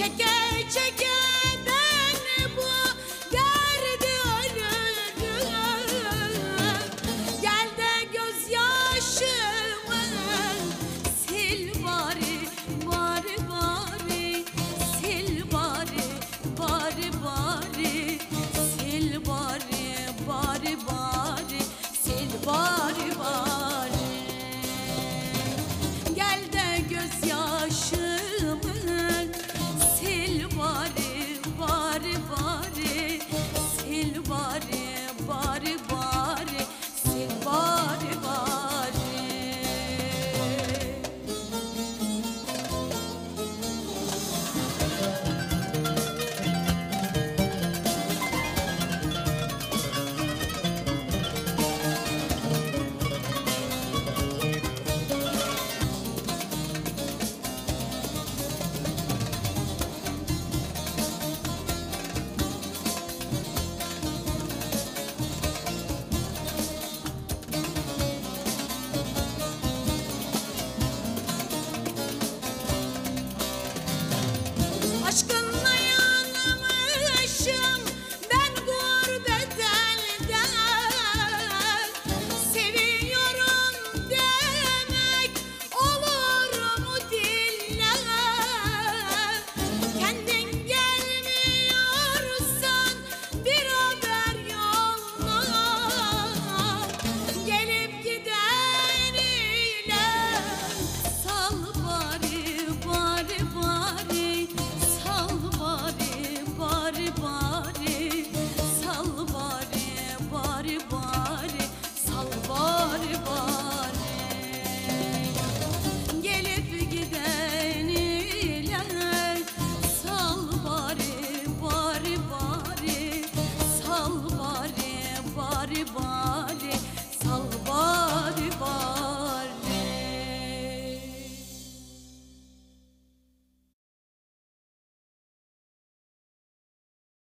check it. aşkınla